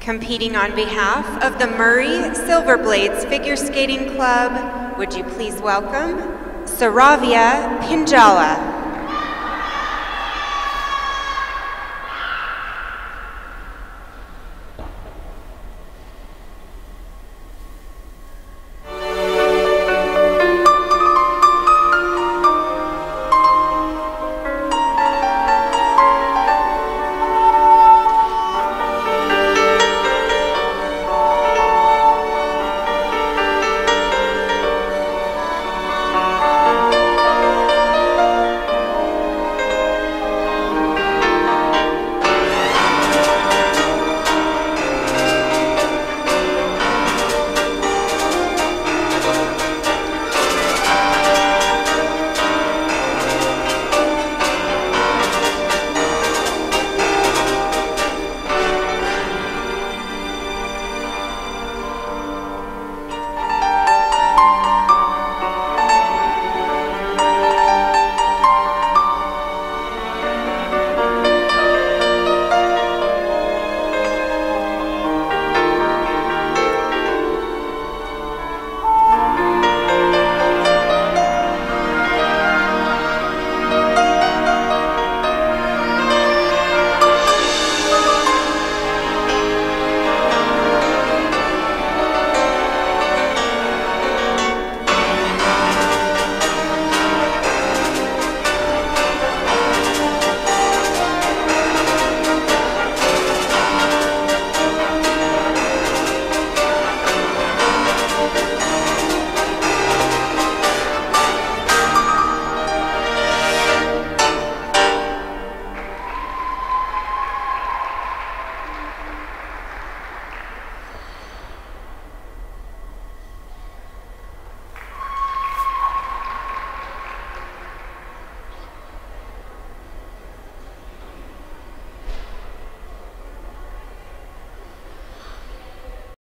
Competing on behalf of the Murray Silverblades Figure Skating Club, would you please welcome Saravia Pinjala.